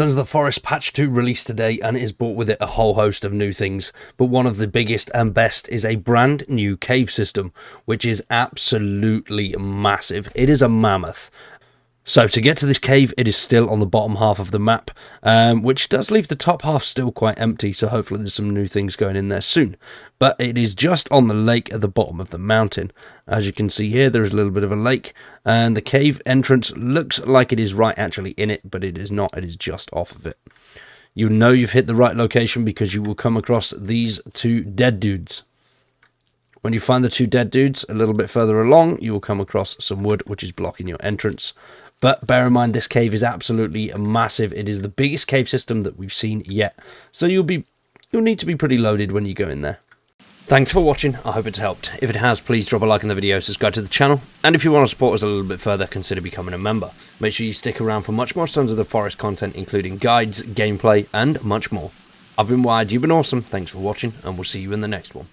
Sons of the Forest Patch 2 released today and it has brought with it a whole host of new things, but one of the biggest and best is a brand new cave system, which is absolutely massive. It is a mammoth, so to get to this cave, it is still on the bottom half of the map, um, which does leave the top half still quite empty, so hopefully there's some new things going in there soon. But it is just on the lake at the bottom of the mountain. As you can see here, there is a little bit of a lake, and the cave entrance looks like it is right actually in it, but it is not, it is just off of it. You know you've hit the right location because you will come across these two dead dudes. When you find the two dead dudes a little bit further along, you will come across some wood which is blocking your entrance. But bear in mind, this cave is absolutely massive. It is the biggest cave system that we've seen yet. So you'll be you'll need to be pretty loaded when you go in there. Thanks for watching, I hope it's helped. If it has, please drop a like on the video, subscribe to the channel, and if you want to support us a little bit further, consider becoming a member. Make sure you stick around for much more Sons of the Forest content, including guides, gameplay, and much more. I've been Wired, you've been awesome, thanks for watching, and we'll see you in the next one.